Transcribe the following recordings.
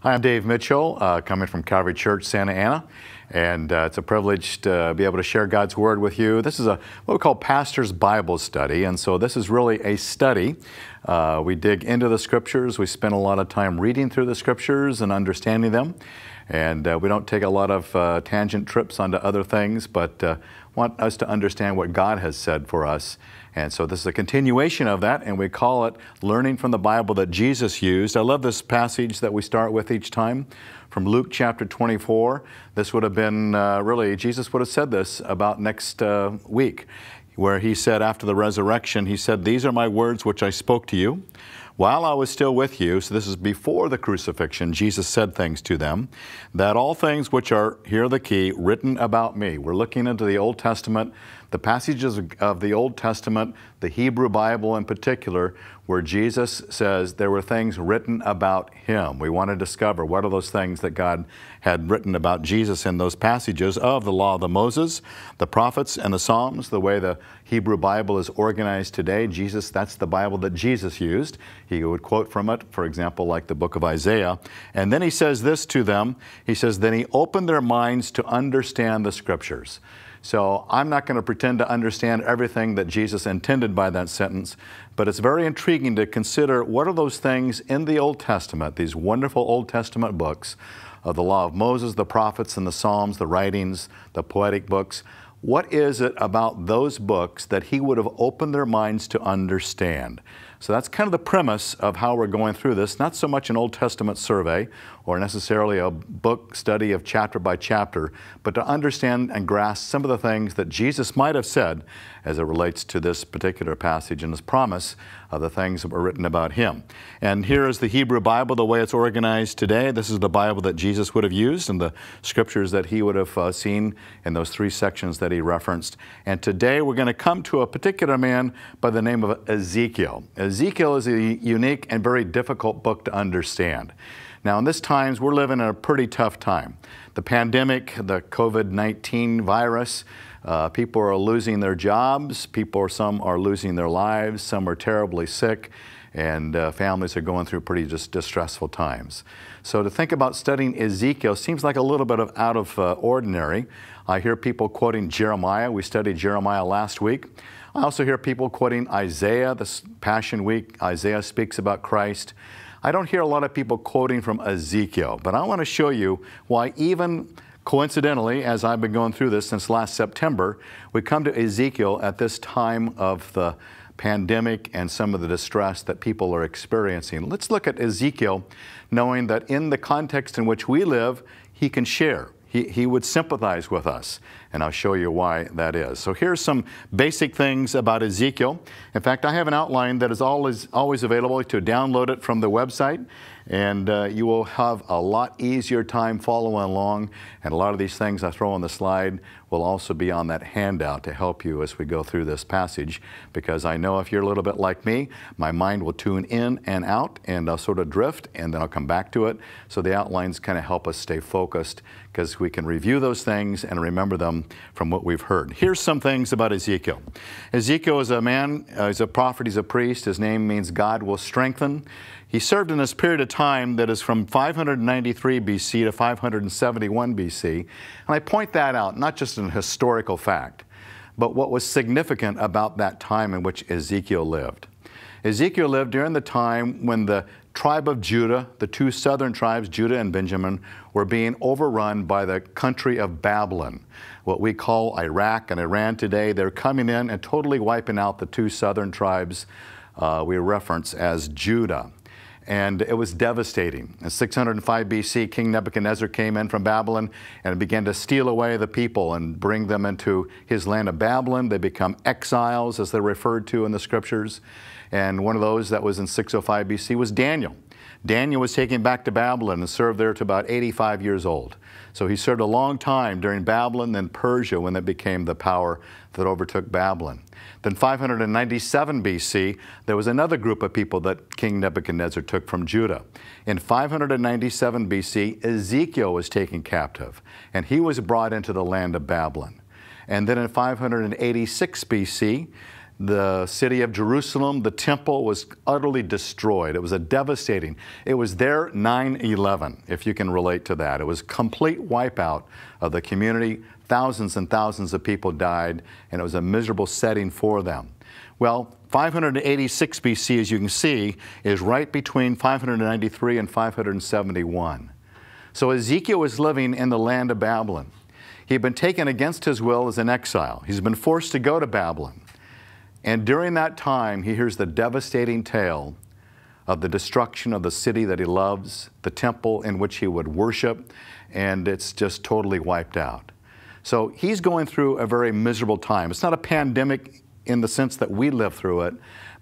Hi, I'm Dave Mitchell, uh, coming from Calvary Church, Santa Ana, and uh, it's a privilege to be able to share God's Word with you. This is a what we call Pastor's Bible Study, and so this is really a study. Uh, we dig into the Scriptures. We spend a lot of time reading through the Scriptures and understanding them, and uh, we don't take a lot of uh, tangent trips onto other things, but uh, want us to understand what God has said for us. And so this is a continuation of that, and we call it Learning from the Bible that Jesus used. I love this passage that we start with each time from Luke chapter 24. This would have been uh, really, Jesus would have said this about next uh, week, where he said after the resurrection, he said, These are my words which I spoke to you. While I was still with you, so this is before the crucifixion, Jesus said things to them, that all things which are, here the key, written about me. We're looking into the Old Testament, the passages of the Old Testament, the Hebrew Bible in particular, where Jesus says there were things written about him. We want to discover what are those things that God had written about Jesus in those passages of the law of the Moses, the prophets, and the Psalms, the way the Hebrew Bible is organized today. Jesus, that's the Bible that Jesus used. He would quote from it, for example, like the book of Isaiah. And then he says this to them. He says, Then he opened their minds to understand the scriptures. So I'm not going to pretend to understand everything that Jesus intended by that sentence, but it's very intriguing to consider what are those things in the Old Testament, these wonderful Old Testament books of the law of Moses, the prophets, and the Psalms, the writings, the poetic books. What is it about those books that he would have opened their minds to understand? So that's kind of the premise of how we're going through this. Not so much an Old Testament survey or necessarily a book study of chapter by chapter, but to understand and grasp some of the things that Jesus might have said as it relates to this particular passage and his promise of the things that were written about him. And here is the Hebrew Bible, the way it's organized today. This is the Bible that Jesus would have used and the scriptures that he would have uh, seen in those three sections that he referenced. And today we're going to come to a particular man by the name of Ezekiel. Ezekiel is a unique and very difficult book to understand. Now, in this times, we're living in a pretty tough time. The pandemic, the COVID-19 virus, uh, people are losing their jobs. People, some are losing their lives. Some are terribly sick, and uh, families are going through pretty just distressful times. So to think about studying Ezekiel seems like a little bit of out of uh, ordinary. I hear people quoting Jeremiah. We studied Jeremiah last week. I also hear people quoting Isaiah. This Passion Week, Isaiah speaks about Christ. I don't hear a lot of people quoting from Ezekiel, but I want to show you why even coincidentally, as I've been going through this since last September, we come to Ezekiel at this time of the pandemic and some of the distress that people are experiencing. Let's look at Ezekiel, knowing that in the context in which we live, he can share. He, he would sympathize with us, and I'll show you why that is. So here's some basic things about Ezekiel. In fact, I have an outline that is always, always available to download it from the website, and uh, you will have a lot easier time following along. And a lot of these things I throw on the slide will also be on that handout to help you as we go through this passage, because I know if you're a little bit like me, my mind will tune in and out, and I'll sort of drift, and then I'll come back to it. So the outlines kind of help us stay focused, because we can review those things and remember them from what we've heard. Here's some things about Ezekiel. Ezekiel is a man, uh, he's a prophet, he's a priest. His name means God will strengthen. He served in this period of time that is from 593 BC to 571 BC. And I point that out, not just an historical fact, but what was significant about that time in which Ezekiel lived. Ezekiel lived during the time when the tribe of Judah, the two southern tribes, Judah and Benjamin, were being overrun by the country of Babylon, what we call Iraq and Iran today. They're coming in and totally wiping out the two southern tribes uh, we reference as Judah and it was devastating. In 605 BC, King Nebuchadnezzar came in from Babylon and began to steal away the people and bring them into his land of Babylon. They become exiles, as they're referred to in the scriptures. And one of those that was in 605 BC was Daniel. Daniel was taken back to Babylon and served there to about 85 years old. So he served a long time during Babylon, then Persia when that became the power that overtook Babylon. Then 597 BC, there was another group of people that King Nebuchadnezzar took from Judah. In 597 BC, Ezekiel was taken captive, and he was brought into the land of Babylon. And then in 586 BC, the city of Jerusalem, the temple was utterly destroyed. It was a devastating. It was their 9/11, if you can relate to that. It was complete wipeout of the community. Thousands and thousands of people died, and it was a miserable setting for them. Well, 586 BC, as you can see, is right between 593 and 571. So Ezekiel was living in the land of Babylon. He had been taken against his will as an exile. He's been forced to go to Babylon. And during that time, he hears the devastating tale of the destruction of the city that he loves, the temple in which he would worship, and it's just totally wiped out. So he's going through a very miserable time. It's not a pandemic in the sense that we live through it,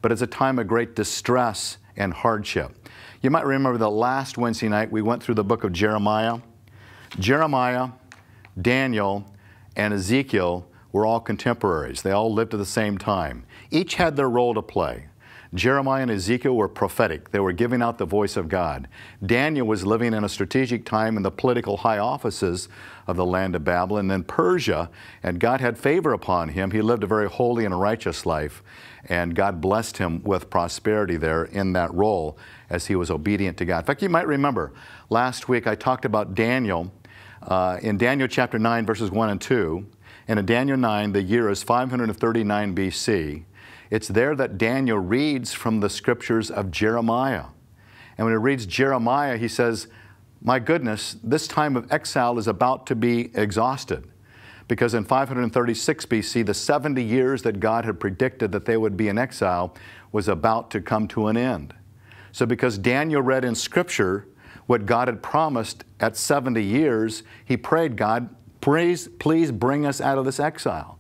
but it's a time of great distress and hardship. You might remember the last Wednesday night we went through the book of Jeremiah. Jeremiah, Daniel, and Ezekiel were all contemporaries. They all lived at the same time. Each had their role to play. Jeremiah and Ezekiel were prophetic. They were giving out the voice of God. Daniel was living in a strategic time in the political high offices of the land of Babylon. And Persia, and God had favor upon him. He lived a very holy and righteous life, and God blessed him with prosperity there in that role as he was obedient to God. In fact, you might remember last week I talked about Daniel uh, in Daniel chapter 9, verses 1 and 2. And in Daniel 9, the year is 539 BC. It's there that Daniel reads from the scriptures of Jeremiah. And when he reads Jeremiah, he says, My goodness, this time of exile is about to be exhausted. Because in 536 BC, the 70 years that God had predicted that they would be in exile was about to come to an end. So, because Daniel read in Scripture what God had promised at 70 years, he prayed, God, please, please bring us out of this exile.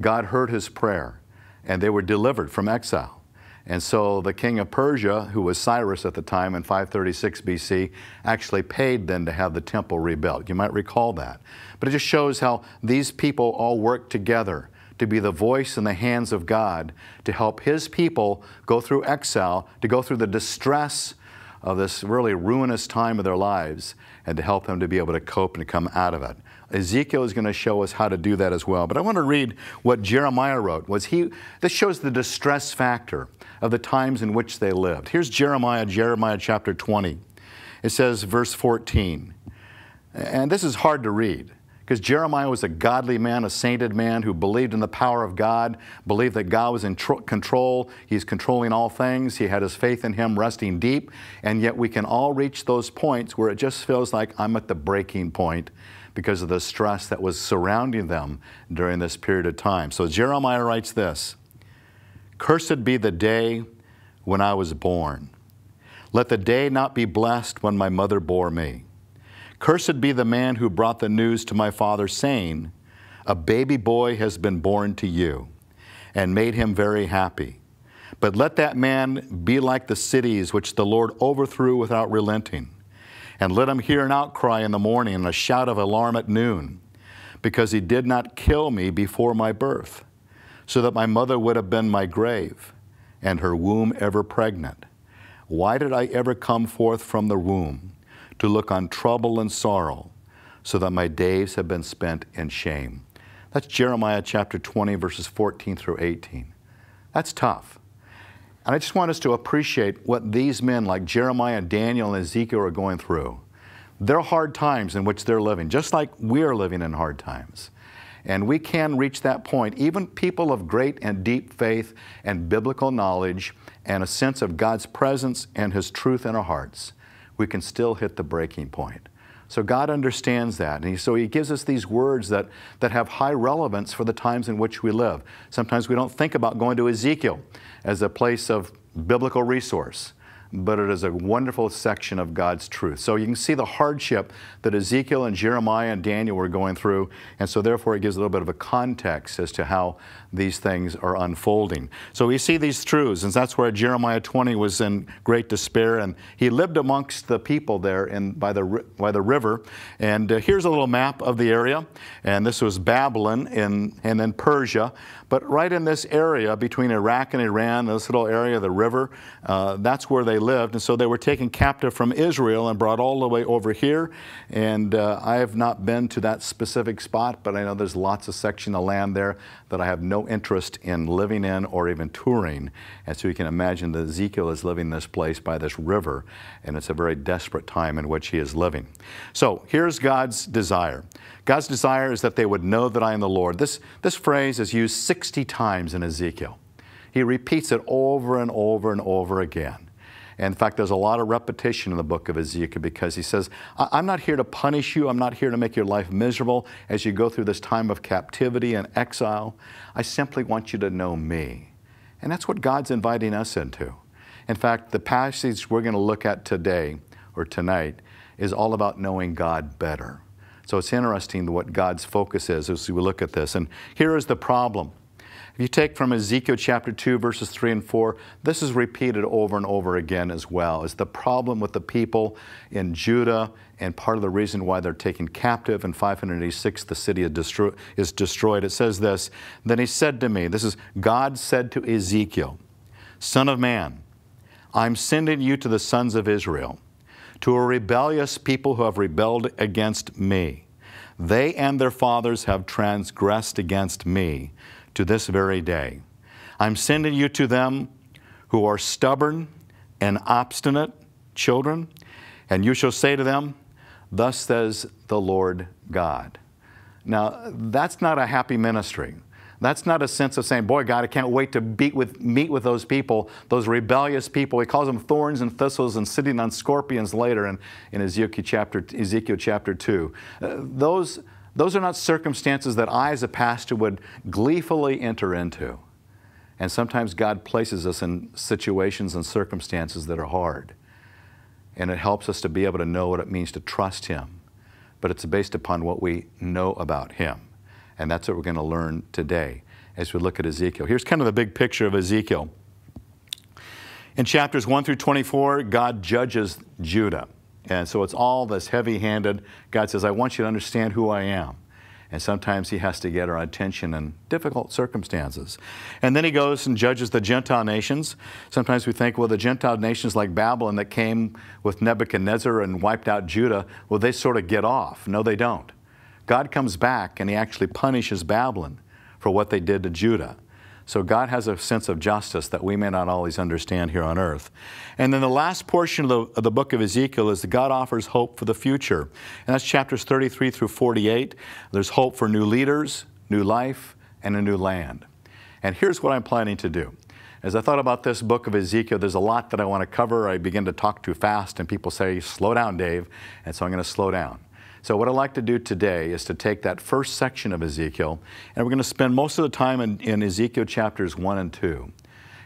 God heard his prayer and they were delivered from exile. And so the king of Persia, who was Cyrus at the time in 536 BC, actually paid then to have the temple rebuilt. You might recall that. But it just shows how these people all worked together to be the voice in the hands of God to help His people go through exile, to go through the distress of this really ruinous time of their lives, and to help them to be able to cope and come out of it. Ezekiel is going to show us how to do that as well. But I want to read what Jeremiah wrote. Was he this shows the distress factor of the times in which they lived. Here's Jeremiah, Jeremiah chapter 20. It says verse 14. And this is hard to read because Jeremiah was a godly man, a sainted man who believed in the power of God, believed that God was in control. He's controlling all things. He had his faith in Him resting deep. And yet we can all reach those points where it just feels like I'm at the breaking point because of the stress that was surrounding them during this period of time. So Jeremiah writes this Cursed be the day when I was born. Let the day not be blessed when my mother bore me. Cursed be the man who brought the news to my father, saying, A baby boy has been born to you, and made him very happy. But let that man be like the cities which the Lord overthrew without relenting and let him hear an outcry in the morning and a shout of alarm at noon, because he did not kill me before my birth, so that my mother would have been my grave, and her womb ever pregnant. Why did I ever come forth from the womb to look on trouble and sorrow, so that my days have been spent in shame? That's Jeremiah chapter 20, verses 14 through 18. That's tough. And I just want us to appreciate what these men like Jeremiah, Daniel, and Ezekiel are going through. They're hard times in which they're living, just like we are living in hard times. And we can reach that point. Even people of great and deep faith and biblical knowledge and a sense of God's presence and His truth in our hearts, we can still hit the breaking point. So God understands that. And he, so He gives us these words that, that have high relevance for the times in which we live. Sometimes we don't think about going to Ezekiel as a place of biblical resource but it is a wonderful section of God's truth. So you can see the hardship that Ezekiel and Jeremiah and Daniel were going through, and so therefore it gives a little bit of a context as to how these things are unfolding. So we see these truths, and that's where Jeremiah 20 was in great despair, and he lived amongst the people there in, by, the, by the river. And uh, here's a little map of the area, and this was Babylon in, and then Persia. But right in this area between Iraq and Iran, this little area of the river, uh, that's where they lived. And so they were taken captive from Israel and brought all the way over here. And uh, I have not been to that specific spot, but I know there's lots of section of land there that I have no interest in living in or even touring. And so you can imagine that Ezekiel is living in this place by this river, and it's a very desperate time in which he is living. So here's God's desire. God's desire is that they would know that I am the Lord. This, this phrase is used 60 times in Ezekiel. He repeats it over and over and over again. In fact, there's a lot of repetition in the book of Ezekiel because he says, I'm not here to punish you. I'm not here to make your life miserable as you go through this time of captivity and exile. I simply want you to know me. And that's what God's inviting us into. In fact, the passage we're going to look at today or tonight is all about knowing God better. So it's interesting what God's focus is as we look at this. And here is the problem if you take from Ezekiel chapter 2, verses 3 and 4, this is repeated over and over again as well. It's the problem with the people in Judah and part of the reason why they're taken captive. In 586, the city is, is destroyed. It says this Then he said to me, This is God said to Ezekiel, Son of man, I'm sending you to the sons of Israel, to a rebellious people who have rebelled against me. They and their fathers have transgressed against me to this very day. I'm sending you to them who are stubborn and obstinate children, and you shall say to them, Thus says the Lord God. Now, that's not a happy ministry. That's not a sense of saying, boy, God, I can't wait to with, meet with those people, those rebellious people. He calls them thorns and thistles and sitting on scorpions later in, in Ezekiel, chapter, Ezekiel chapter 2. Uh, those, those are not circumstances that I, as a pastor, would gleefully enter into. And sometimes God places us in situations and circumstances that are hard. And it helps us to be able to know what it means to trust Him. But it's based upon what we know about Him. And that's what we're going to learn today as we look at Ezekiel. Here's kind of the big picture of Ezekiel. In chapters 1 through 24, God judges Judah. And so it's all this heavy handed. God says, I want you to understand who I am. And sometimes he has to get our attention in difficult circumstances. And then he goes and judges the Gentile nations. Sometimes we think, well, the Gentile nations like Babylon that came with Nebuchadnezzar and wiped out Judah, well, they sort of get off. No, they don't. God comes back and he actually punishes Babylon for what they did to Judah. So God has a sense of justice that we may not always understand here on earth. And then the last portion of the, of the, book of Ezekiel is that God offers hope for the future. And that's chapters 33 through 48. There's hope for new leaders, new life, and a new land. And here's what I'm planning to do. As I thought about this book of Ezekiel, there's a lot that I want to cover. I begin to talk too fast, and people say, Slow down, Dave. And so I'm going to slow down. So what I'd like to do today is to take that first section of Ezekiel, and we're going to spend most of the time in, in Ezekiel chapters 1 and 2.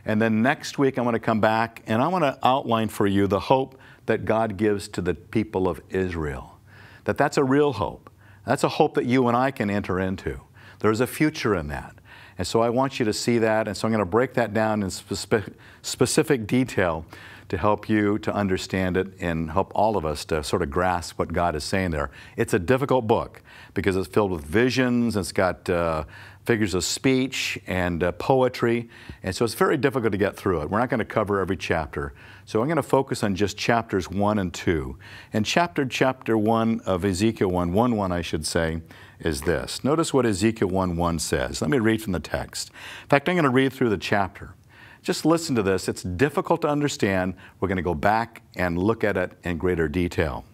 And then next week, I'm going to come back and I want to outline for you the hope that God gives to the people of Israel. That that's a real hope. That's a hope that you and I can enter into. There's a future in that. And so I want you to see that. And so I'm going to break that down in spe specific detail to help you to understand it and help all of us to sort of grasp what God is saying there. It's a difficult book because it's filled with visions, it's got uh, figures of speech and uh, poetry, and so it's very difficult to get through it. We're not going to cover every chapter. So I'm going to focus on just chapters 1 and 2. And chapter chapter 1 of Ezekiel 1, 1 1 I should say, is this. Notice what Ezekiel 1 1 says. Let me read from the text. In fact, I'm going to read through the chapter. Just listen to this. It's difficult to understand. We're going to go back and look at it in greater detail.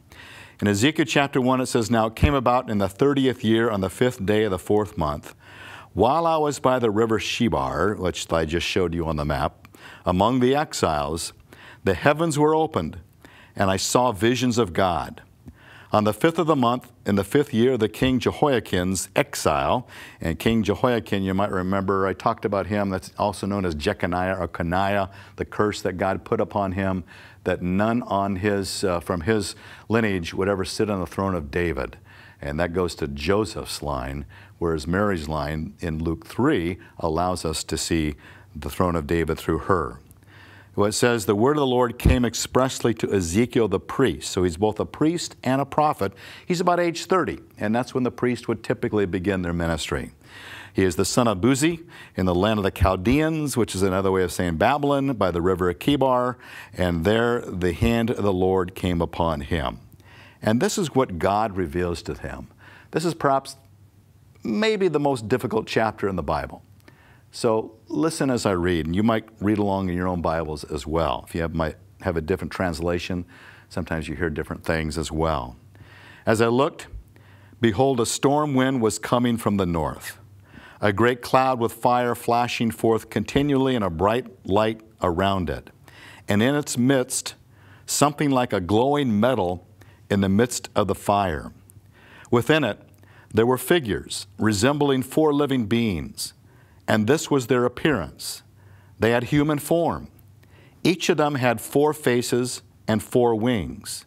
In Ezekiel chapter 1, it says, Now it came about in the 30th year on the fifth day of the fourth month, while I was by the river Chebar, which I just showed you on the map, among the exiles, the heavens were opened, and I saw visions of God. On the fifth of the month, in the fifth year of the king Jehoiachin's exile, and King Jehoiakim, you might remember, I talked about him, that's also known as Jeconiah or Coniah, the curse that God put upon him, that none on his, uh, from his lineage would ever sit on the throne of David. And that goes to Joseph's line, whereas Mary's line in Luke 3 allows us to see the throne of David through her. Well, it says, The word of the Lord came expressly to Ezekiel the priest. So he's both a priest and a prophet. He's about age 30, and that's when the priest would typically begin their ministry. He is the son of Buzi in the land of the Chaldeans, which is another way of saying Babylon, by the river Chebar, and there the hand of the Lord came upon him. And this is what God reveals to him. This is perhaps maybe the most difficult chapter in the Bible So listen as I read, and you might read along in your own Bibles as well. If you have, might have a different translation, sometimes you hear different things as well. As I looked, behold, a storm wind was coming from the north, a great cloud with fire flashing forth continually and a bright light around it. And in its midst, something like a glowing metal in the midst of the fire. Within it, there were figures resembling four living beings, and this was their appearance. They had human form. Each of them had four faces and four wings.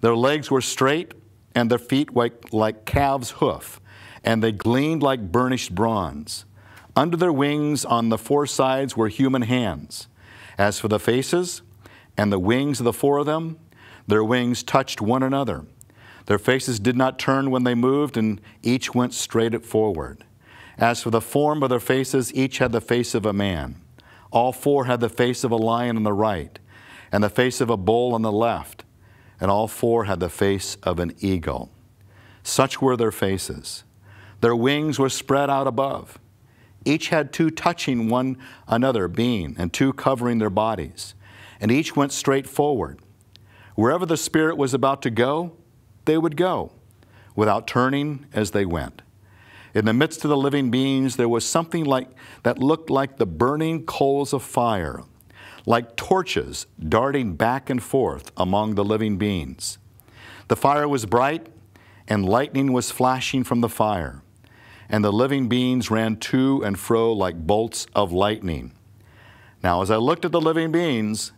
Their legs were straight, and their feet like, like calves' hoof, and they gleamed like burnished bronze. Under their wings on the four sides were human hands. As for the faces and the wings of the four of them, their wings touched one another. Their faces did not turn when they moved, and each went straight forward. As for the form of their faces, each had the face of a man. All four had the face of a lion on the right, and the face of a bull on the left, and all four had the face of an eagle. Such were their faces. Their wings were spread out above. Each had two touching one another being, and two covering their bodies, and each went straight forward. Wherever the Spirit was about to go, they would go, without turning as they went. In the midst of the living beings, there was something like that looked like the burning coals of fire, like torches darting back and forth among the living beings. The fire was bright, and lightning was flashing from the fire, and the living beings ran to and fro like bolts of lightning. Now, as I looked at the living beings,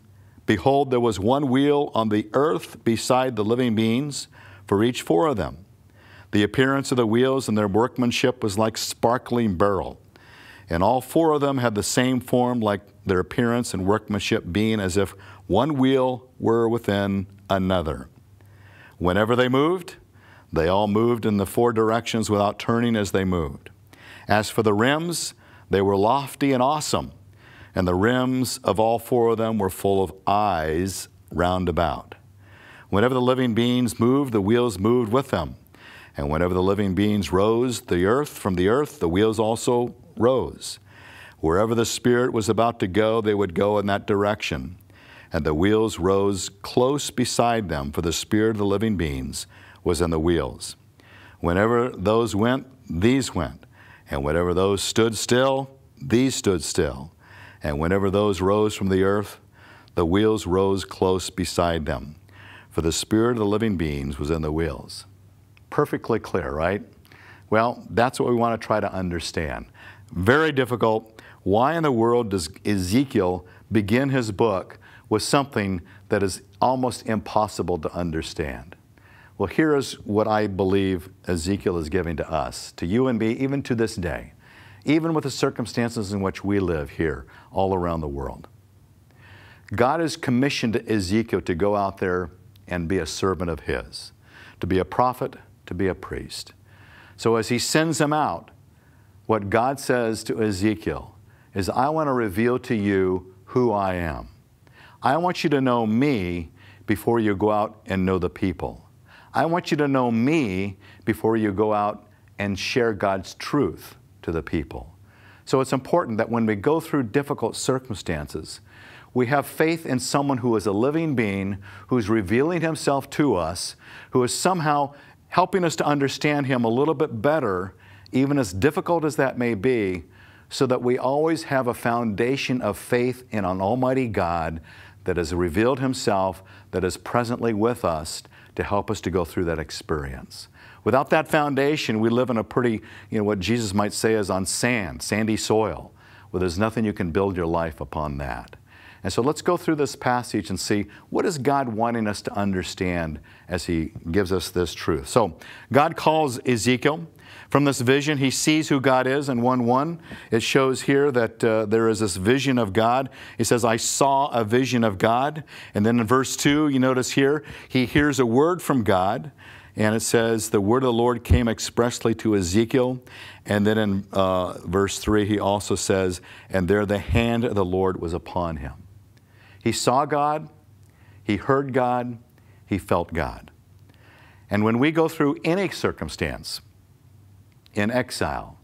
behold, there was one wheel on the earth beside the living beings for each four of them. The appearance of the wheels and their workmanship was like sparkling beryl. And all four of them had the same form, like their appearance and workmanship being as if one wheel were within another. Whenever they moved, they all moved in the four directions without turning as they moved. As for the rims, they were lofty and awesome, and the rims of all four of them were full of eyes round about. Whenever the living beings moved, the wheels moved with them. And whenever the living beings rose the earth from the earth, the wheels also rose. Wherever the Spirit was about to go, they would go in that direction. And the wheels rose close beside them, for the Spirit of the living beings was in the wheels. Whenever those went, these went. And whenever those stood still, these stood still. And whenever those rose from the earth, the wheels rose close beside them for the spirit of the living beings was in the wheels. Perfectly clear, right? Well, that's what we want to try to understand. Very difficult. Why in the world does Ezekiel begin his book with something that is almost impossible to understand? Well, here is what I believe Ezekiel is giving to us, to you and me, even to this day, even with the circumstances in which we live here all around the world. God has commissioned Ezekiel to go out there and be a servant of His, to be a prophet, to be a priest. So as He sends them out, what God says to Ezekiel is, I want to reveal to you who I am. I want you to know me before you go out and know the people. I want you to know me before you go out and share God's truth to the people. So it's important that when we go through difficult circumstances, we have faith in someone who is a living being, who's revealing himself to us, who is somehow helping us to understand him a little bit better, even as difficult as that may be, so that we always have a foundation of faith in an Almighty God that has revealed himself, that is presently with us to help us to go through that experience. Without that foundation, we live in a pretty, you know, what Jesus might say is on sand, sandy soil, where there's nothing you can build your life upon that. And so let's go through this passage and see what is God wanting us to understand as he gives us this truth. So God calls Ezekiel from this vision. He sees who God is in 1 1. It shows here that uh, there is this vision of God. He says, I saw a vision of God. And then in verse 2, you notice here, he hears a word from God. And it says, The word of the Lord came expressly to Ezekiel. And then in uh, verse 3, he also says, And there the hand of the Lord was upon him. He saw God, he heard God, he felt God. And when we go through any circumstance, in exile,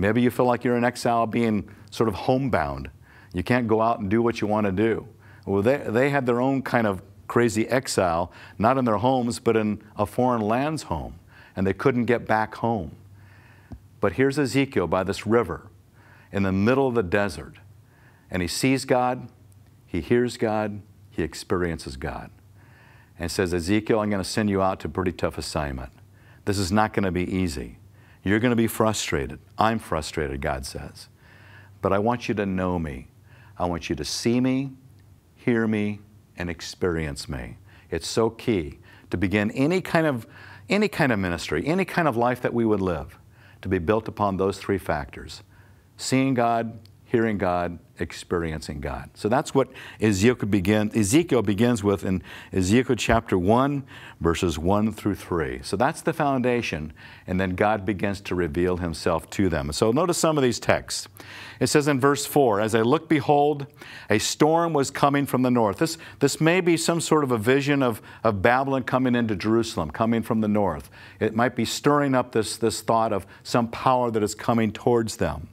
Maybe you feel like you're in exile being sort of homebound. You can't go out and do what you want to do. Well, they, they had their own kind of crazy exile, not in their homes, but in a foreign land's home, and they couldn't get back home. But here's Ezekiel by this river in the middle of the desert, and he sees God, he hears God, he experiences God. And says, Ezekiel, I'm going to send you out to a pretty tough assignment. This is not going to be easy. You're going to be frustrated. I'm frustrated, God says. But I want you to know me. I want you to see me, hear me, and experience me. It's so key to begin any kind of any kind of ministry, any kind of life that we would live, to be built upon those three factors. Seeing God, hearing God, experiencing God. So that's what Ezekiel, begin, Ezekiel begins with in Ezekiel chapter 1, verses 1 through 3. So that's the foundation, and then God begins to reveal himself to them. So notice some of these texts. It says in verse 4 As I looked, behold, a storm was coming from the north. This, this may be some sort of a vision of, of Babylon coming into Jerusalem, coming from the north. It might be stirring up this, this thought of some power that is coming towards them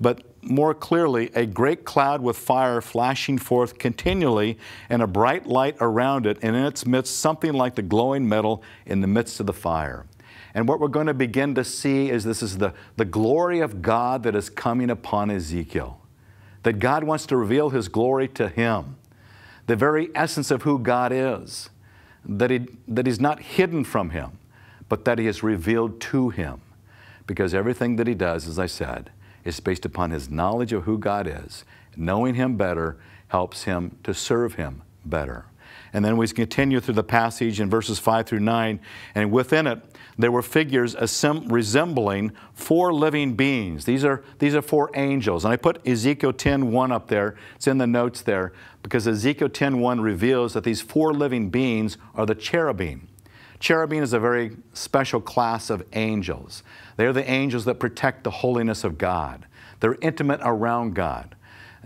but more clearly, a great cloud with fire flashing forth continually, and a bright light around it, and in its midst something like the glowing metal in the midst of the fire. And what we're going to begin to see is this is the, the glory of God that is coming upon Ezekiel. That God wants to reveal His glory to him, the very essence of who God is, that, he, that He's not hidden from him, but that He is revealed to him. Because everything that He does, as I said, is based upon his knowledge of who God is. Knowing him better helps him to serve him better. And then we continue through the passage in verses 5 through 9, and within it, there were figures resembling four living beings. These are, these are four angels. And I put Ezekiel 10 1 up there. It's in the notes there because Ezekiel 10 1 reveals that these four living beings are the cherubim. Cherubim is a very special class of angels. They're the angels that protect the holiness of God. They're intimate around God.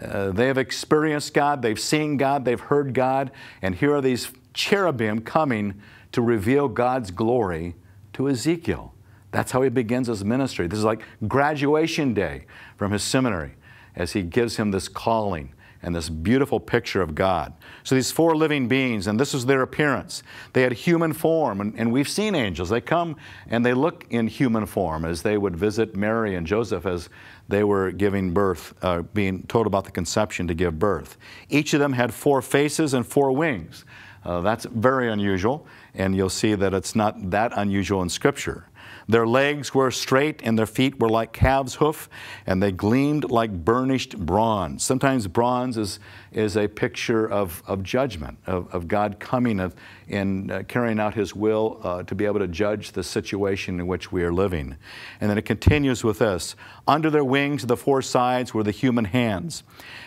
Uh, they have experienced God, they've seen God, they've heard God, and here are these cherubim coming to reveal God's glory to Ezekiel. That's how he begins his ministry. This is like graduation day from his seminary as he gives him this calling and this beautiful picture of God. So these four living beings, and this was their appearance. They had human form, and, and, we've seen angels. They come and they look in human form as they would visit Mary and Joseph as they were giving birth, uh, being told about the conception to give birth. Each of them had four faces and four wings. Uh, that's very unusual, and you'll see that it's not that unusual in Scripture. Their legs were straight and their feet were like calves' hoof, and they gleamed like burnished bronze. Sometimes bronze is, is a picture of, of judgment, of, of God coming of, in uh, carrying out His will uh, to be able to judge the situation in which we are living. And then it continues with this Under their wings, the four sides were the human hands.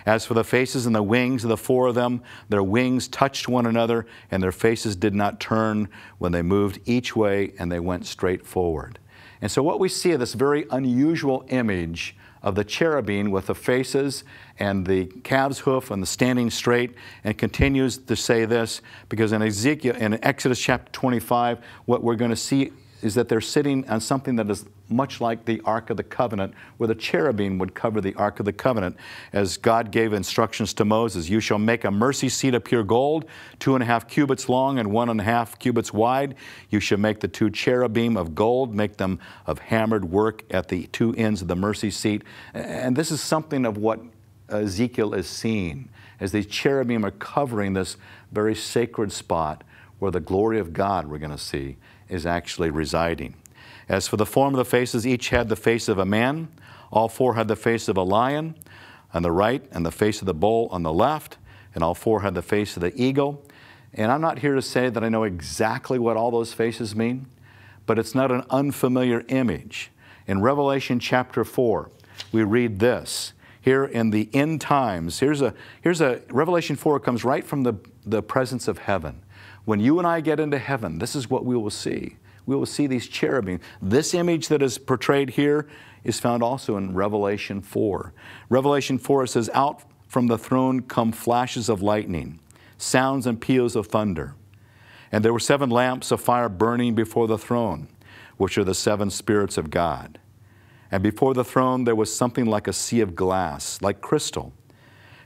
As for the faces and the wings of the four of them, their wings touched one another, and their faces did not turn when they moved each way, and they went straight forward. And so, what we see is this very unusual image of the cherubim with the faces and the calf's hoof and the standing straight, and continues to say this because in Ezekiel, in Exodus chapter 25, what we're going to see is that they're sitting on something that is much like the Ark of the Covenant, where the cherubim would cover the Ark of the Covenant, as God gave instructions to Moses You shall make a mercy seat of pure gold, two and a half cubits long and one and a half cubits wide. You shall make the two cherubim of gold, make them of hammered work at the two ends of the mercy seat. And this is something of what Ezekiel is seeing as these cherubim are covering this very sacred spot where the glory of God we're going to see is actually residing. As for the form of the faces, each had the face of a man. All four had the face of a lion on the right, and the face of the bull on the left, and all four had the face of the eagle. And I'm not here to say that I know exactly what all those faces mean, but it's not an unfamiliar image. In Revelation chapter 4, we read this. Here in the end times, here's a, here's a Revelation 4 comes right from the, the presence of heaven. When you and I get into heaven, this is what we will see. We will see these cherubim. This image that is portrayed here is found also in Revelation 4. Revelation 4 says, Out from the throne come flashes of lightning, sounds and peals of thunder. And there were seven lamps of fire burning before the throne, which are the seven spirits of God. And before the throne there was something like a sea of glass, like crystal.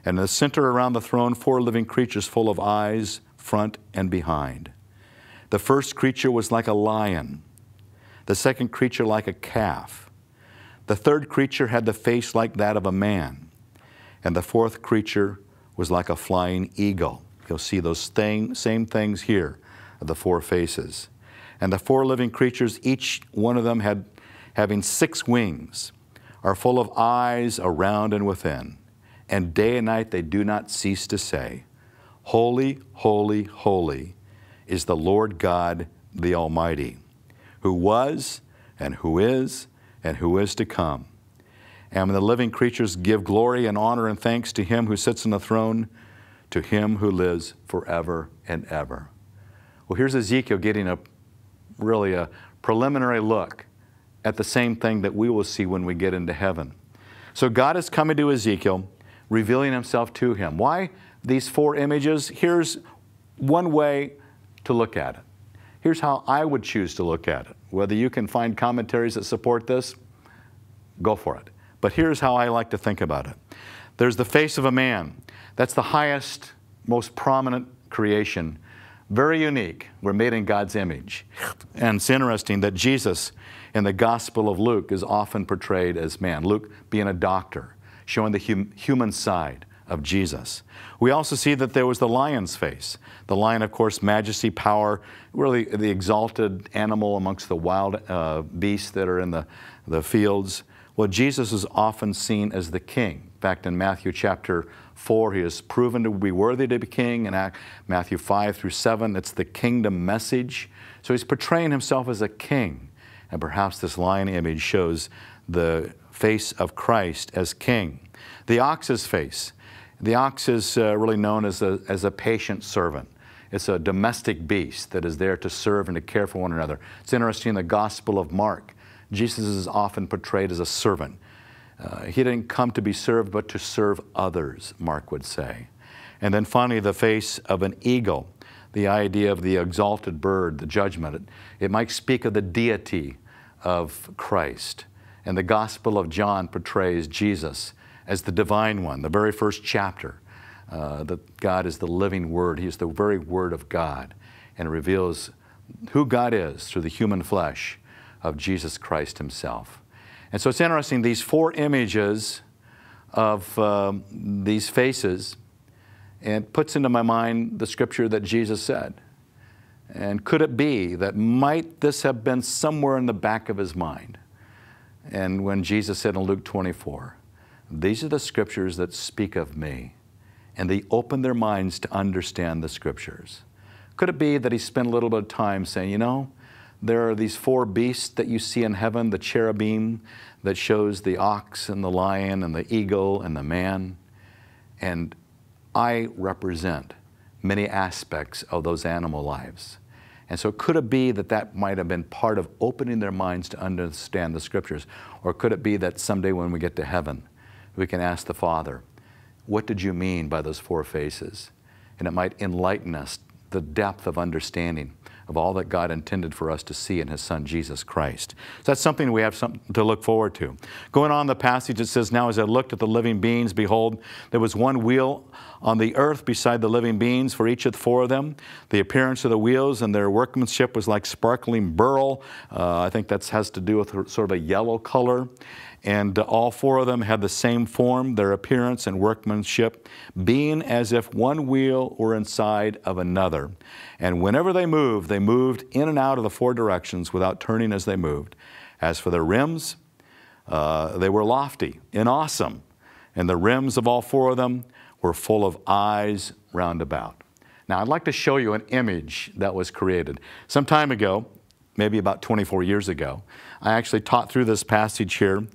And in the center around the throne, four living creatures full of eyes, front and behind. The first creature was like a lion, the second creature like a calf. The third creature had the face like that of a man, and the fourth creature was like a flying eagle. You'll see those thing, same things here, the four faces. And the four living creatures, each one of them had having six wings, are full of eyes around and within. And day and night they do not cease to say, Holy, holy, holy is the Lord God the Almighty, who was and who is and who is to come. And when the living creatures give glory and honor and thanks to him who sits on the throne, to him who lives forever and ever. Well, here's Ezekiel getting a really a preliminary look at the same thing that we will see when we get into heaven. So God is coming to Ezekiel, revealing himself to him. Why these four images? Here's one way to look at it. Here's how I would choose to look at it. Whether you can find commentaries that support this, go for it. But here's how I like to think about it. There's the face of a man. That's the highest, most prominent creation. Very unique. We're made in God's image. And it's interesting that Jesus in the Gospel of Luke is often portrayed as man. Luke being a doctor, showing the hum human side of Jesus. We also see that there was the lion's face. The lion, of course, majesty, power, really the exalted animal amongst the wild uh, beasts that are in the, the fields. Well, Jesus is often seen as the king. In fact, in Matthew chapter 4, he is proven to be worthy to be king. In Matthew 5 through 7, it's the kingdom message. So he's portraying himself as a king. And perhaps this lion image shows the face of Christ as king. The ox's face. The ox is uh, really known as a, as a patient servant. It's a domestic beast that is there to serve and to care for one another. It's interesting in the Gospel of Mark, Jesus is often portrayed as a servant. Uh, he didn't come to be served, but to serve others, Mark would say. And then finally, the face of an eagle, the idea of the exalted bird, the judgment. It, it might speak of the deity of Christ. And the Gospel of John portrays Jesus as the divine one, the very first chapter. Uh, that God is the living Word. He is the very Word of God and reveals who God is through the human flesh of Jesus Christ Himself. And so it's interesting, these four images of um, these faces, and puts into my mind the scripture that Jesus said. And could it be that might this have been somewhere in the back of his mind? And when Jesus said in Luke 24, These are the scriptures that speak of me, and they open their minds to understand the scriptures. Could it be that he spent a little bit of time saying, You know, there are these four beasts that you see in heaven the cherubim that shows the ox and the lion and the eagle and the man. And I represent many aspects of those animal lives. And so, could it be that that might have been part of opening their minds to understand the scriptures? Or could it be that someday when we get to heaven, we can ask the Father, What did you mean by those four faces? And it might enlighten us the depth of understanding of all that God intended for us to see in His Son, Jesus Christ. So that's something we have something to look forward to. Going on the passage, it says, Now as I looked at the living beings, behold, there was one wheel on the earth beside the living beings for each of the four of them. The appearance of the wheels and their workmanship was like sparkling beryl. Uh, I think that has to do with sort of a yellow color and all four of them had the same form, their appearance and workmanship, being as if one wheel were inside of another. And whenever they moved, they moved in and out of the four directions without turning as they moved. As for their rims, uh, they were lofty and awesome, and the rims of all four of them were full of eyes round about. Now, I'd like to show you an image that was created. Some time ago, maybe about 24 years ago. I actually taught through this passage here.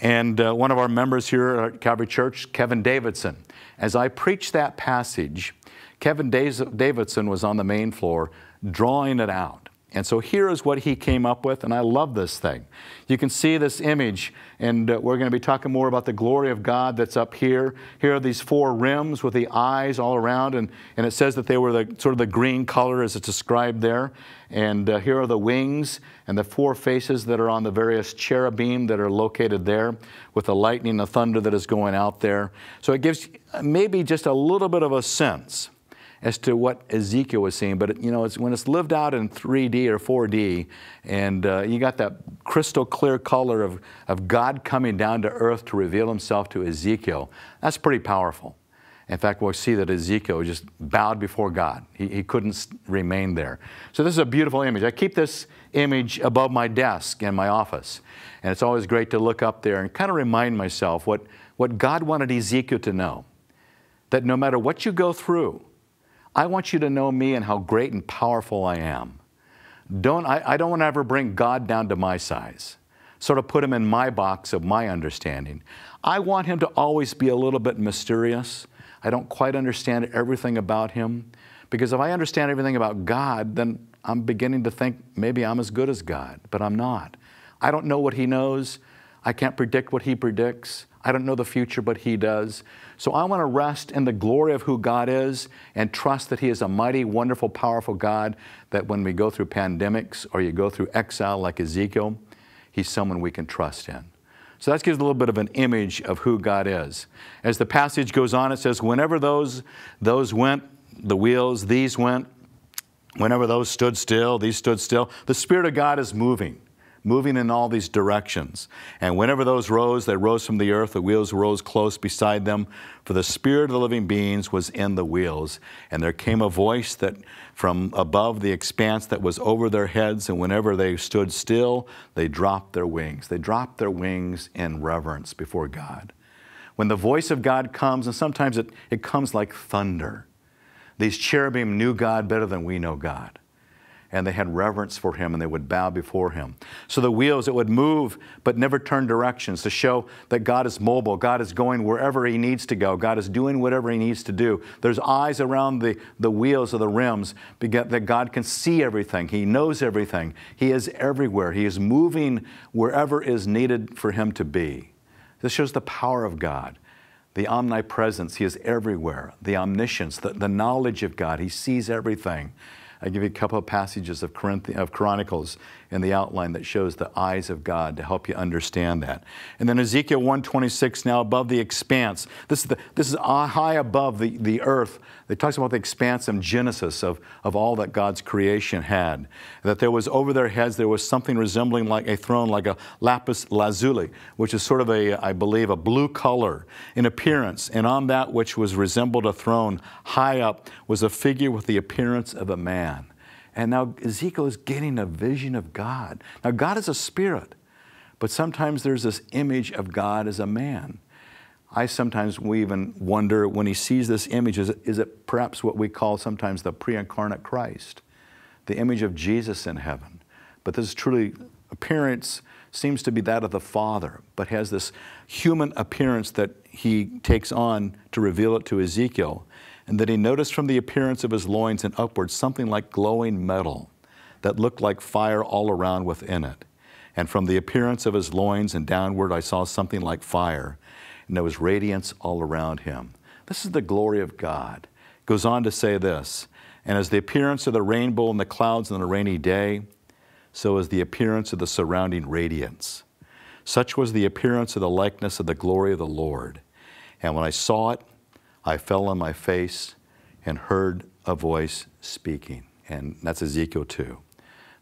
And uh, one of our members here at Calvary Church, Kevin Davidson, as I preached that passage, Kevin Davidson was on the main floor drawing it out. And so here is what he came up with, and I love this thing. You can see this image, and uh, we're going to be talking more about the glory of God that's up here. Here are these four rims with the eyes all around, and, and it says that they were the sort of the green color as it's described there. And uh, here are the wings and the four faces that are on the various cherubim that are located there with the lightning and the thunder that is going out there. So it gives maybe just a little bit of a sense as to what Ezekiel was seeing. But you know, it's, when it's lived out in 3D or 4D, and uh, you got that crystal clear color of, of God coming down to earth to reveal himself to Ezekiel, that's pretty powerful. In fact, we'll see that Ezekiel just bowed before God. He, he couldn't remain there. So this is a beautiful image. I keep this image above my desk in my office. And it's always great to look up there and kind of remind myself what, what God wanted Ezekiel to know. That no matter what you go through, I want you to know me and how great and powerful I am. Don't, I, I don't want to ever bring God down to my size, sort of put him in my box of my understanding. I want him to always be a little bit mysterious. I don't quite understand everything about him. Because if I understand everything about God, then I'm beginning to think maybe I'm as good as God, but I'm not. I don't know what he knows. I can't predict what he predicts. I don't know the future, but He does. So I want to rest in the glory of who God is and trust that He is a mighty, wonderful, powerful God that when we go through pandemics or you go through exile like Ezekiel, He's someone we can trust in. So that gives a little bit of an image of who God is. As the passage goes on, it says, whenever those, those went, the wheels, these went, whenever those stood still, these stood still, the Spirit of God is moving moving in all these directions. And whenever those rose, they rose from the earth, the wheels rose close beside them, for the spirit of the living beings was in the wheels. And there came a voice that from above the expanse that was over their heads, and whenever they stood still, they dropped their wings. They dropped their wings in reverence before God. When the voice of God comes, and sometimes it, it comes like thunder, these cherubim knew God better than we know God and they had reverence for him and they would bow before him. So the wheels, it would move but never turn directions to show that God is mobile. God is going wherever he needs to go. God is doing whatever he needs to do. There's eyes around the, the wheels of the rims that God can see everything. He knows everything. He is everywhere. He is moving wherever is needed for him to be. This shows the power of God the omnipresence. He is everywhere. The omniscience, the, the knowledge of God. He sees everything. I give you a couple of passages of, of Chronicles in the outline that shows the eyes of God to help you understand that. And then Ezekiel 126, now above the expanse. This is, the, this is high above the, the earth. It talks about the expanse in Genesis of, of all that God's creation had. That there was over their heads, there was something resembling like a throne, like a lapis lazuli, which is sort of a, I believe, a blue color in appearance. And on that which was resembled a throne, high up, was a figure with the appearance of a man. And now Ezekiel is getting a vision of God. Now, God is a spirit, but sometimes there's this image of God as a man. I sometimes we even wonder when he sees this image, is it, is it perhaps what we call sometimes the pre incarnate Christ, the image of Jesus in heaven? But this truly appearance seems to be that of the Father, but has this human appearance that he takes on to reveal it to Ezekiel and that he noticed from the appearance of his loins and upwards something like glowing metal that looked like fire all around within it. And from the appearance of his loins and downward, I saw something like fire, and there was radiance all around him. This is the glory of God. Goes on to say this And as the appearance of the rainbow in the clouds on a rainy day, so is the appearance of the surrounding radiance. Such was the appearance of the likeness of the glory of the Lord. And when I saw it, I fell on my face and heard a voice speaking. And that's Ezekiel 2.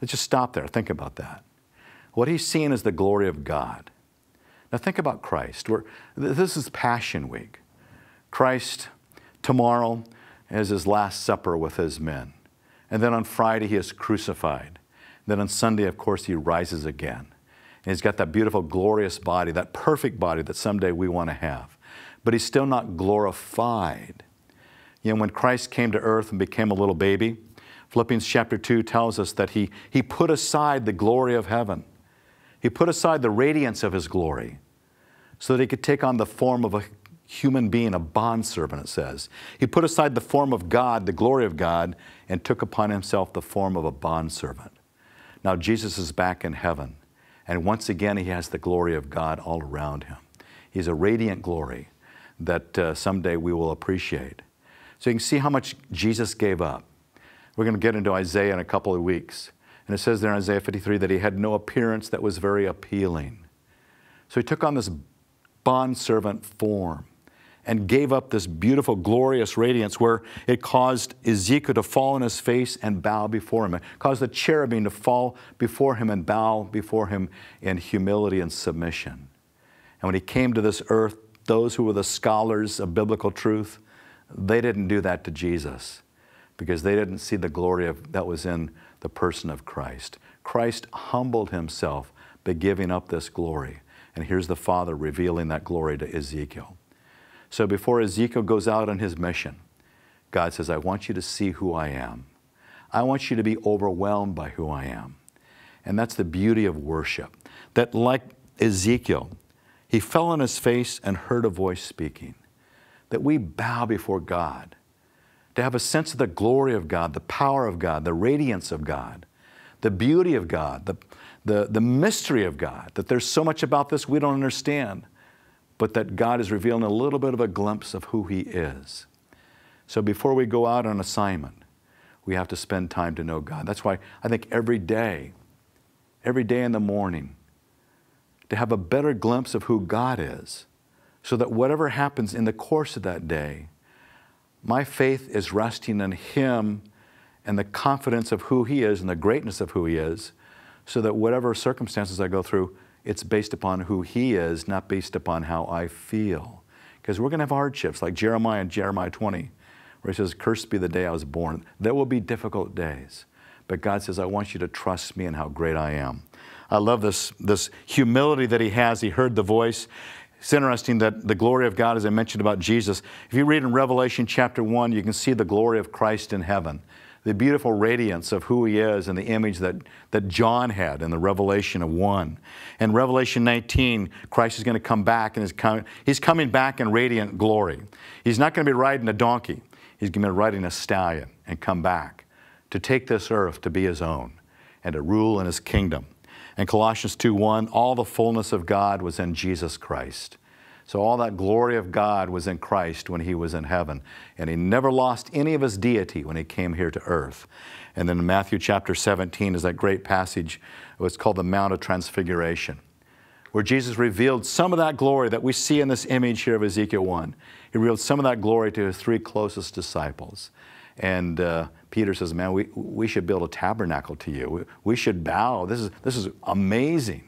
Let's just stop there. Think about that. What he's seeing is the glory of God. Now think about Christ. We're, this is Passion Week. Christ tomorrow is his last supper with his men. And then on Friday, he is crucified. Then on Sunday, of course, he rises again. And he's got that beautiful, glorious body, that perfect body that someday we want to have but he's still not glorified. You know, when Christ came to earth and became a little baby, Philippians chapter 2 tells us that he, he put aside the glory of heaven. He put aside the radiance of his glory so that he could take on the form of a human being, a bondservant, it says. He put aside the form of God, the glory of God, and took upon himself the form of a bondservant. Now Jesus is back in heaven. And once again, he has the glory of God all around him. He's a radiant glory that uh, someday we will appreciate. So you can see how much Jesus gave up. We're going to get into Isaiah in a couple of weeks. And it says there in Isaiah 53 that he had no appearance that was very appealing. So he took on this bondservant form and gave up this beautiful, glorious radiance where it caused Ezekiel to fall on his face and bow before him. It caused the cherubim to fall before him and bow before him in humility and submission. And when he came to this earth, those who were the scholars of biblical truth, they didn't do that to Jesus because they didn't see the glory of, that was in the person of Christ. Christ humbled himself by giving up this glory. And here's the Father revealing that glory to Ezekiel. So before Ezekiel goes out on his mission, God says, I want you to see who I am. I want you to be overwhelmed by who I am. And that's the beauty of worship. That, like Ezekiel, he fell on his face and heard a voice speaking. That we bow before God, to have a sense of the glory of God, the power of God, the radiance of God, the beauty of God, the, the, the mystery of God, that there's so much about this we don't understand but that God is revealing a little bit of a glimpse of who He is. So before we go out on assignment, we have to spend time to know God. That's why I think every day, every day in the morning, to have a better glimpse of who God is, so that whatever happens in the course of that day, my faith is resting in Him and the confidence of who He is and the greatness of who He is, so that whatever circumstances I go through, it's based upon who He is, not based upon how I feel. Because we're going to have hardships, like Jeremiah in Jeremiah 20, where He says, Cursed be the day I was born. There will be difficult days. But God says, I want you to trust me and how great I am. I love this, this humility that He has. He heard the voice. It's interesting that the glory of God, as I mentioned about Jesus, if you read in Revelation chapter 1, you can see the glory of Christ in heaven the beautiful radiance of who he is and the image that, that John had in the Revelation of 1. In Revelation 19, Christ is going to come back and is com- he's coming back in radiant glory. He's not going to be riding a donkey. He's going to be riding a stallion and come back to take this earth to be his own and to rule in his kingdom. In Colossians 2:1, all the fullness of God was in Jesus Christ. So all that glory of God was in Christ when he was in heaven. And he never lost any of his deity when he came here to earth. And then in Matthew chapter 17 is that great passage, what's called the Mount of Transfiguration, where Jesus revealed some of that glory that we see in this image here of Ezekiel 1. He revealed some of that glory to his three closest disciples. And uh, Peter says, Man, we, we should build a tabernacle to you. We, we should bow. This is, this is amazing.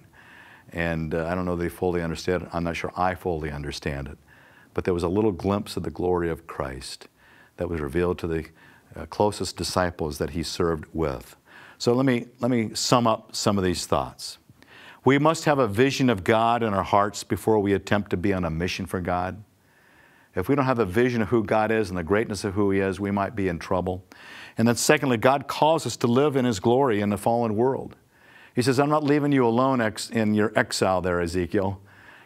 And uh, I don't know they fully understand it. I'm not sure I fully understand it. But there was a little glimpse of the glory of Christ that was revealed to the uh, closest disciples that he served with. So let me, let me sum up some of these thoughts. We must have a vision of God in our hearts before we attempt to be on a mission for God. If we don't have a vision of who God is and the greatness of who He is, we might be in trouble. And then, secondly, God calls us to live in His glory in the fallen world. He says, I'm not leaving you alone in your exile there, Ezekiel.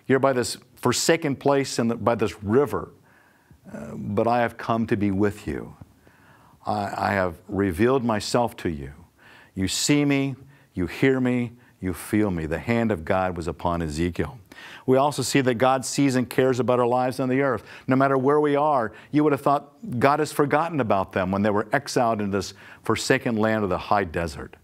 You're by this forsaken place and by this river, uh, but I have come to be with you. I, I have revealed myself to you. You see me, you hear me, you feel me. The hand of God was upon Ezekiel. We also see that God sees and cares about our lives on the earth. No matter where we are, you would have thought God has forgotten about them when they were exiled in this forsaken land of the high desert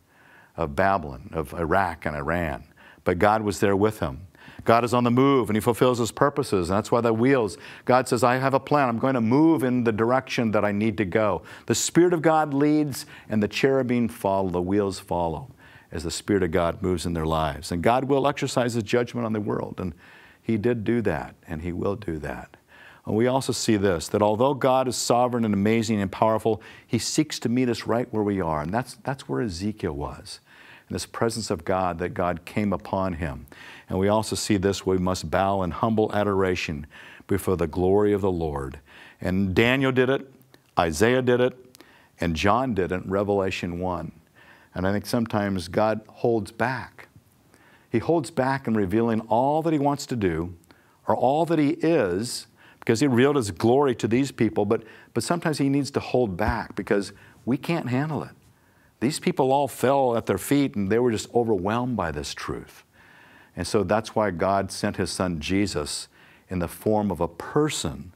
of Babylon, of Iraq and Iran. But God was there with him. God is on the move and he fulfills his purposes. And that's why the wheels, God says, I have a plan. I'm going to move in the direction that I need to go. The Spirit of God leads and the cherubim follow, the wheels follow as the Spirit of God moves in their lives. And God will exercise his judgment on the world. And he did do that and he will do that. And we also see this that although God is sovereign and amazing and powerful, he seeks to meet us right where we are. And that's, that's where Ezekiel was in this presence of God that God came upon him. And we also see this we must bow in humble adoration before the glory of the Lord. And Daniel did it, Isaiah did it, and John did it in Revelation 1. And I think sometimes God holds back. He holds back in revealing all that He wants to do or all that He is because He revealed His glory to these people, but, but sometimes He needs to hold back because we can't handle it. These people all fell at their feet and they were just overwhelmed by this truth. And so that's why God sent his son Jesus in the form of a person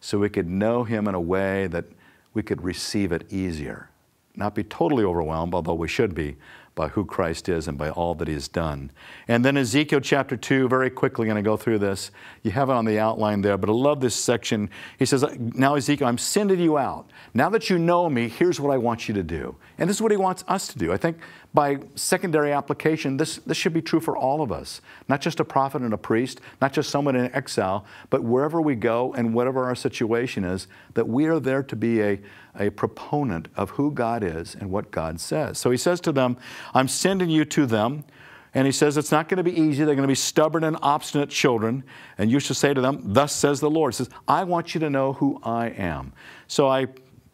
so we could know him in a way that we could receive it easier. Not be totally overwhelmed, although we should be, by who Christ is and by all that He has done. And then Ezekiel chapter 2, very quickly going to go through this. You have it on the outline there, but I love this section. He says, Now, Ezekiel, I'm sending you out. Now that you know me, here's what I want you to do. And this is what He wants us to do. I think by secondary application, this, this should be true for all of us. Not just a prophet and a priest, not just someone in exile, but wherever we go and whatever our situation is, that we are there to be a, a proponent of who God is and what God says. So he says to them, I'm sending you to them. And he says it's not going to be easy. They're going to be stubborn and obstinate children. And you should say to them, Thus says the Lord. He says, I want you to know who I am. So I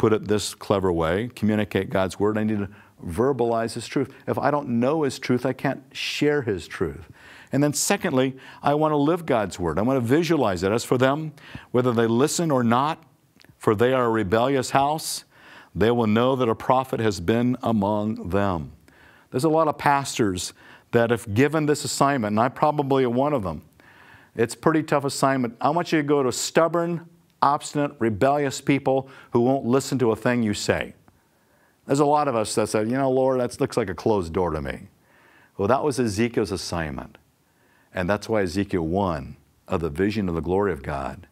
put it this clever way communicate God's word. I need to verbalize His truth. If I don't know His truth, I can't share His truth. And then, secondly, I want to live God's word. I want to visualize it. As for them, whether they listen or not, for they are a rebellious house, they will know that a prophet has been among them. There's a lot of pastors that, if given this assignment, and I'm probably one of them, it's a pretty tough assignment. I want you to go to stubborn, obstinate, rebellious people who won't listen to a thing you say. There's a lot of us that said, you know, Lord, that looks like a closed door to me. Well, that was Ezekiel's assignment. And that's why Ezekiel 1 of the vision of the glory of God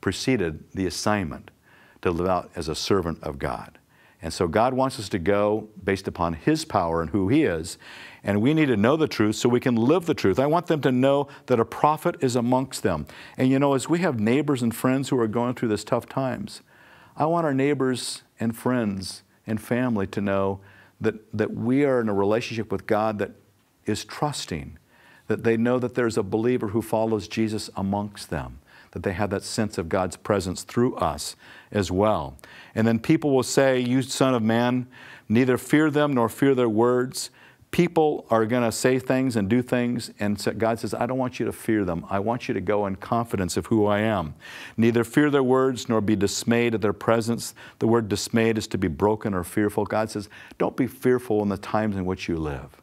preceded the assignment to live out as a servant of God. And so God wants us to go based upon His power and who He is. And we need to know the truth so we can live the truth. I want them to know that a prophet is amongst them. And you know, as we have neighbors and friends who are going through this tough times, I want our neighbors and friends and family to know that, that we are in a relationship with God that is trusting, that they know that there's a believer who follows Jesus amongst them, that they have that sense of God's presence through us as well. And then people will say, You son of man, neither fear them nor fear their words, people are going to say things and do things, and God says, I don't want you to fear them. I want you to go in confidence of who I am. Neither fear their words nor be dismayed at their presence. The word dismayed is to be broken or fearful. God says, Don't be fearful in the times in which you live.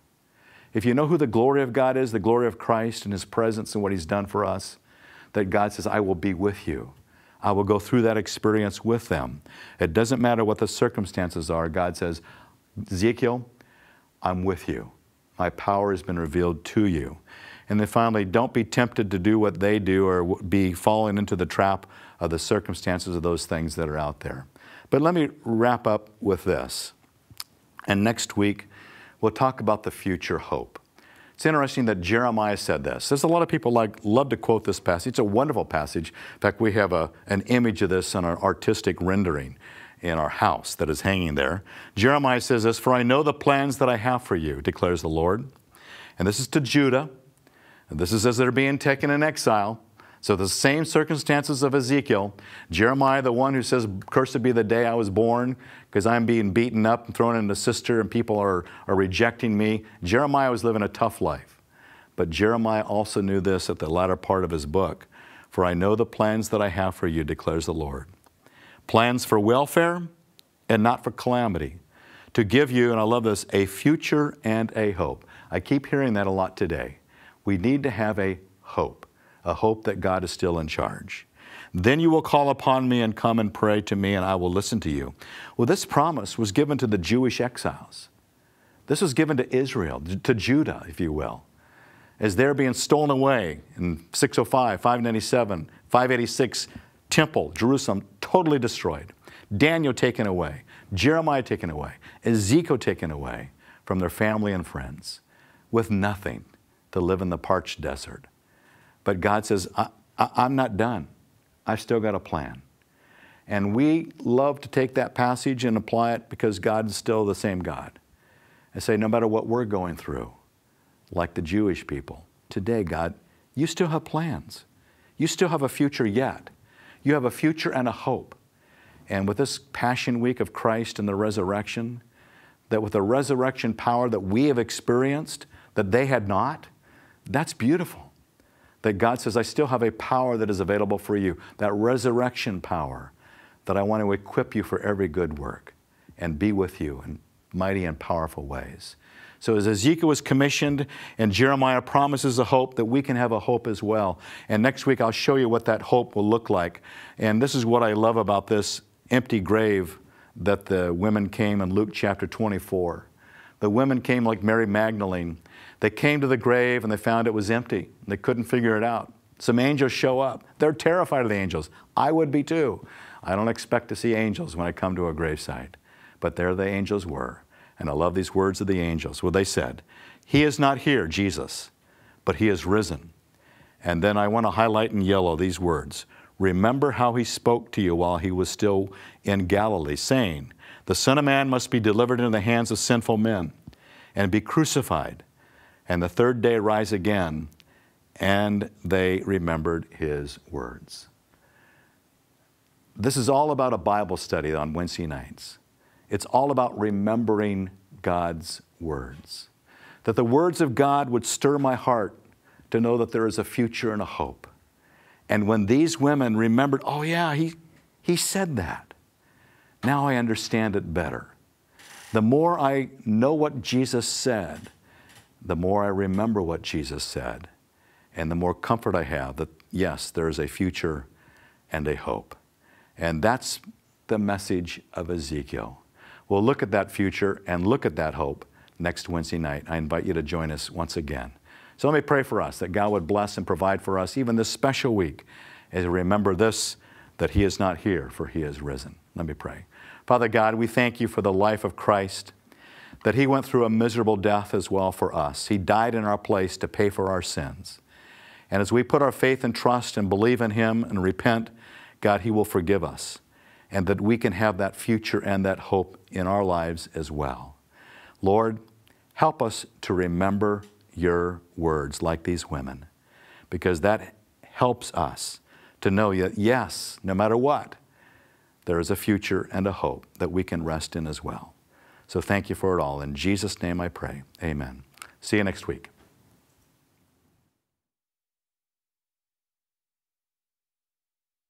If you know who the glory of God is, the glory of Christ and His presence and what He's done for us, that God says, I will be with you. I will go through that experience with them. It doesn't matter what the circumstances are. God says, Ezekiel, I'm with you. My power has been revealed to you. And then finally, don't be tempted to do what they do or be falling into the trap of the circumstances of those things that are out there. But let me wrap up with this. And next week, we'll talk about the future hope. It's interesting that Jeremiah said this. There's a lot of people like love to quote this passage. It's a wonderful passage. In fact, we have a, an image of this in our artistic rendering in our house that is hanging there. Jeremiah says this, For I know the plans that I have for you, declares the Lord. And this is to Judah. And this is as they're being taken in exile. So the same circumstances of Ezekiel, Jeremiah, the one who says, Cursed be the day I was born, because I'm being beaten up and thrown into a cistern and people are, are rejecting me. Jeremiah was living a tough life. But Jeremiah also knew this at the latter part of his book. For I know the plans that I have for you, declares the Lord plans for welfare and not for calamity, to give you, and I love this, a future and a hope. I keep hearing that a lot today. We need to have a hope, a hope that God is still in charge. Then you will call upon me and come and pray to me, and I will listen to you. Well, this promise was given to the Jewish exiles. This was given to Israel, to Judah, if you will, as they're being stolen away in 605, 597, 586, temple, Jerusalem, totally destroyed. Daniel taken away. Jeremiah taken away. Ezekiel taken away from their family and friends with nothing to live in the parched desert. But God says, I, am not done. I've still got a plan. And we love to take that passage and apply it because God is still the same God. I say, no matter what we're going through, like the Jewish people, today, God, you still have plans. You still have a future yet. You have a future and a hope. And with this Passion Week of Christ and the resurrection, that with the resurrection power that we have experienced, that they had not, that's beautiful. That God says, I still have a power that is available for you, that resurrection power, that I want to equip you for every good work and be with you in mighty and powerful ways. So as Ezekiel was commissioned and Jeremiah promises a hope that we can have a hope as well. And next week I'll show you what that hope will look like. And this is what I love about this empty grave that the women came in Luke chapter 24. The women came like Mary Magdalene. They came to the grave and they found it was empty. They couldn't figure it out. Some angels show up. They're terrified of the angels. I would be too. I don't expect to see angels when I come to a gravesite. But there the angels were. And I love these words of the angels. Well, they said, He is not here, Jesus, but He is risen. And then I want to highlight in yellow these words Remember how He spoke to you while He was still in Galilee, saying, The Son of Man must be delivered into the hands of sinful men and be crucified, and the third day rise again. And they remembered His words. This is all about a Bible study on Wednesday nights. It's all about remembering God's words. That the words of God would stir my heart to know that there is a future and a hope. And when these women remembered, oh, yeah, he, he said that, now I understand it better. The more I know what Jesus said, the more I remember what Jesus said, and the more comfort I have that, yes, there is a future and a hope. And that's the message of Ezekiel. We'll look at that future and look at that hope next Wednesday night. I invite you to join us once again. So let me pray for us that God would bless and provide for us even this special week as we remember this that He is not here, for He is risen. Let me pray. Father God, we thank you for the life of Christ, that He went through a miserable death as well for us. He died in our place to pay for our sins. And as we put our faith and trust and believe in Him and repent, God, He will forgive us and that we can have that future and that hope in our lives as well. Lord, help us to remember your words like these women, because that helps us to know that, yes, no matter what, there is a future and a hope that we can rest in as well. So thank you for it all. In Jesus' name I pray. Amen. See you next week.